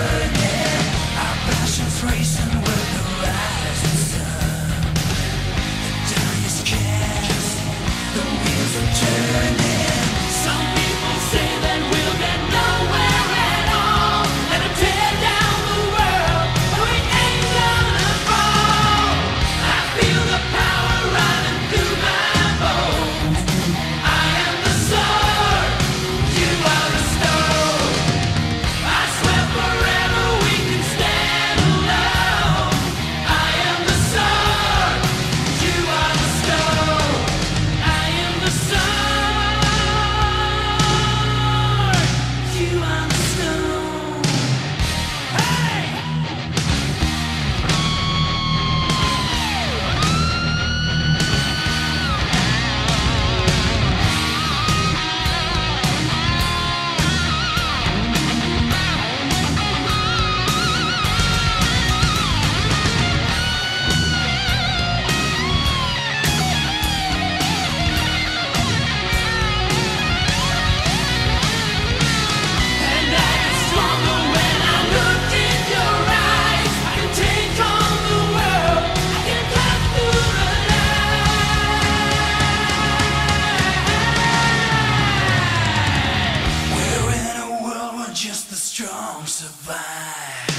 burning, our passions racing strong survive.